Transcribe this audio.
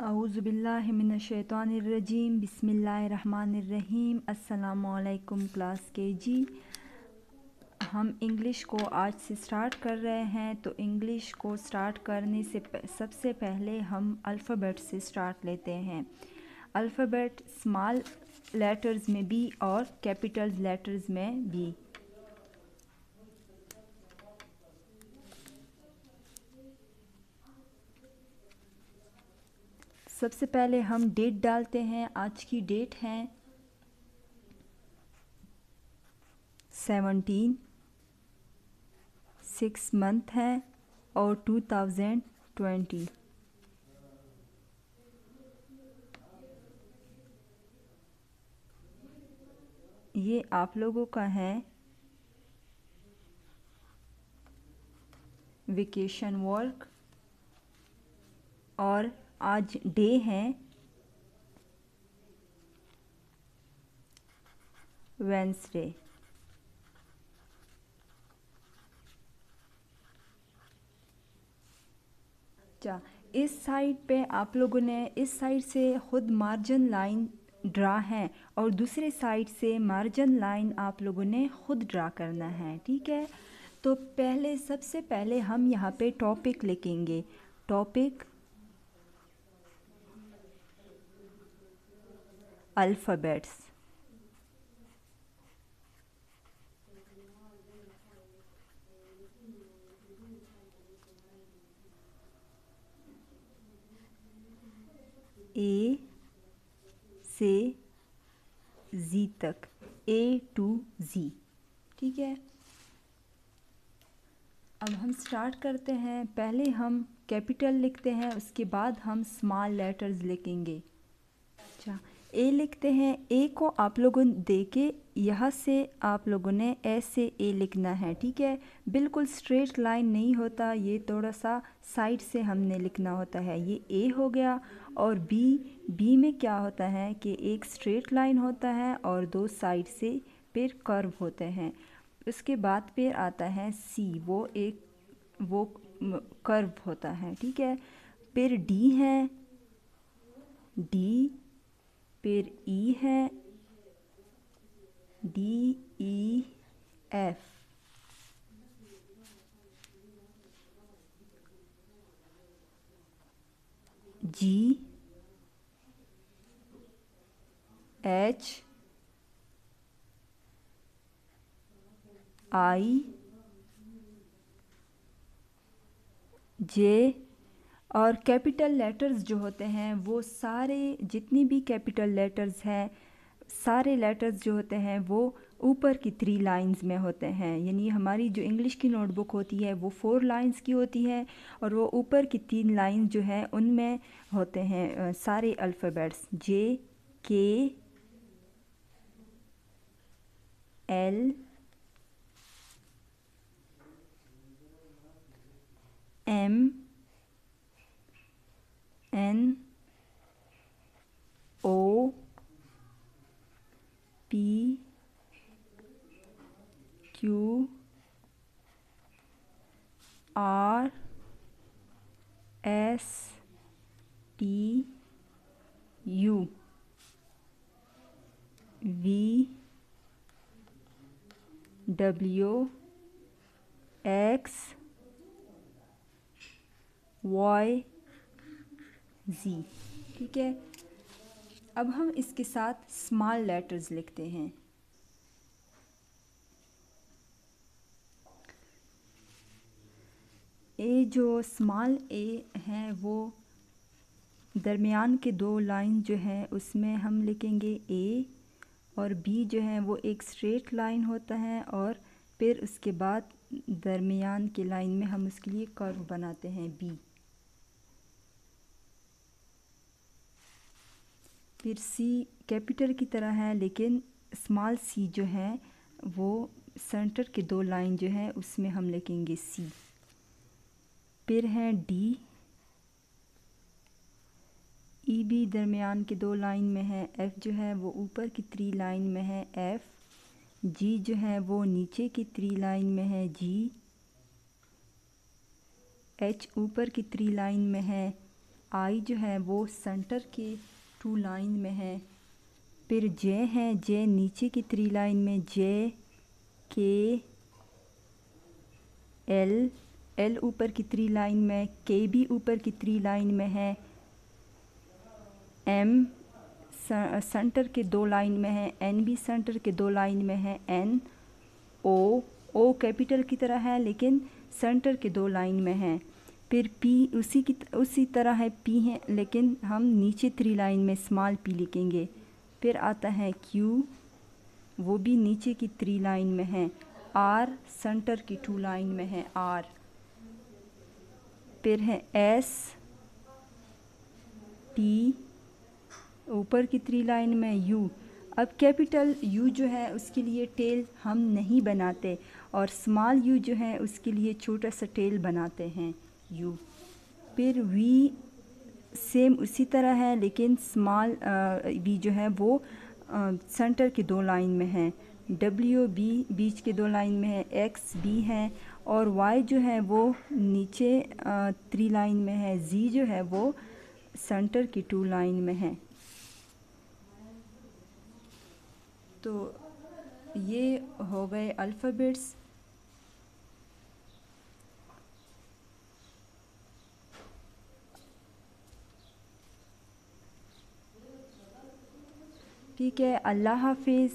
आउज़बिल्लिमिनशैतानिर्रजीम बिस्मिल्लाहिर्रहमानिर्रहीम अस्सलामुअलैकुम क्लास के जी हम इंग्लिश को आज से स्टार्ट कर रहे हैं तो इंग्लिश को स्टार्ट करने से सबसे पहले हम अल्फ़ाबेट से स्टार्ट लेते हैं। अल्फ़ाबेट स्मॉल लेटर्स में बी और कैपिटल लेटर्स में बी सबसे पहले हम डेट डालते हैं, आज की डेट है सेवनटीन सिक्स मंथ है और टू थाउज़ेंड ट्वेंटी ये आप लोगों का है वेकेशन वर्क और आज डे है। वेंसडे। अच्छा इस साइड पे आप लोगों ने, इस साइड से खुद मार्जिन लाइन ड्रा है और दूसरे साइड से मार्जिन लाइन आप लोगों ने खुद ड्रा करना है, ठीक है? तो पहले, सबसे पहले हम यहाँ पे टॉपिक लिखेंगे। Topic alphabets. ए से जी तक. ए टू जी ठीक है? अब हम स्टार्ट करते हैं. पहले हम कैपिटल लिखते हैं, उसके बाद हम स्मॉल लेटर्स लिखेंगे. ए लिखते हैं, ए को आप लोगों दे के यहाँ से आप लोगों ने ऐसे ए लिखना है। ठीक है? बिल्कुल स्ट्रेट लाइन नहीं होता, ये थोड़ा सा साइड से हमने लिखना होता है। ये ए हो गया और बी बी में क्या होता है कि एक स्ट्रेट लाइन होता है और दो साइड से फिर कर्व होते हैं। उसके बाद फिर आता है सी, वो एक, वो कर्व होता है। ठीक है? फिर डी है, डी फिर ई है। D E F G H I J और कैपिटल लेटर्स जो होते हैं, वो सारे, जितनी भी कैपिटल लेटर्स हैं, सारे लेटर्स जो होते हैं, वो ऊपर की थ्री लाइंस में होते हैं। यानी हमारी जो इंग्लिश की नोटबुक होती है, वो फोर लाइंस की होती है और वो ऊपर की तीन लाइन जो है, उनमें होते हैं सारे alphabets J K L M N O P Q R S T U V W X Y Z ठीक है? अब हम इसके साथ स्मॉल लेटर्स लिखते हैं। ए जो स्मॉल ए हैं, वो दरमियान के दो लाइन जो हैं, उसमें हम लिखेंगे ए और बी जो है, वो एक स्ट्रेट लाइन होता है और फिर उसके बाद दरमियान के लाइन में हम उसके लिए कर्व बनाते हैं बी फिर सी कैपिटल की तरह है, लेकिन स्मॉल सी जो है, वो सेंटर के दो लाइन जो है, उसमें हम लिखेंगे सी फिर है डी ई बी दरमियान के दो लाइन में है एफ़ जो है, वो ऊपर की थ्री लाइन में है एफ़ जी जो है, वो नीचे की थ्री लाइन में है जी एच ऊपर की थ्री लाइन में है आई जो है, वो सेंटर के टू लाइन में है। फिर जे है, जे नीचे की थ्री लाइन में, जे के एल एल ऊपर की थ्री लाइन में, के भी ऊपर की थ्री लाइन में है। एम सेंटर के दो लाइन में है, एन भी सेंटर के दो लाइन में है, एन ओ ओ कैपिटल की तरह है, लेकिन सेंटर के दो लाइन में है। फिर पी, उसी की, उसी तरह है पी है, लेकिन हम नीचे थ्री लाइन में स्मॉल पी लिखेंगे। फिर आता है क्यू वो भी नीचे की थ्री लाइन में है। आर सेंटर की टू लाइन में है आर फिर है एस टी ऊपर की थ्री लाइन में यू अब कैपिटल यू जो है, उसके लिए टेल हम नहीं बनाते, और स्मॉल यू जो है, उसके लिए छोटा सा टेल बनाते हैं। यू फिर वी सेम उसी तरह है, लेकिन स्मॉल वी जो है वो सेंटर के दो लाइन में है। डब्ल्यू बी बीच के दो लाइन में है एक्स बी है, और वाई जो है वो नीचे थ्री लाइन में है। जी जो है वो सेंटर की टू लाइन में है। तो ये हो गए अल्फ़ाबेट्स ठीक है अल्लाह हाफिज़।